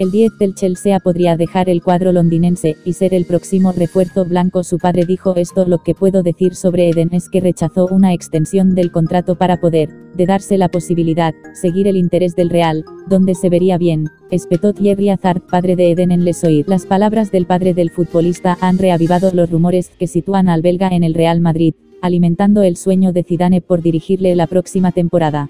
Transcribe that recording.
El 10 del Chelsea podría dejar el cuadro londinense, y ser el próximo refuerzo blanco. Su padre dijo esto lo que puedo decir sobre Eden es que rechazó una extensión del contrato para poder, de darse la posibilidad, seguir el interés del Real, donde se vería bien, espetó Thierry Hazard, padre de Eden en Les Lesoir. Las palabras del padre del futbolista han reavivado los rumores que sitúan al belga en el Real Madrid, alimentando el sueño de Zidane por dirigirle la próxima temporada.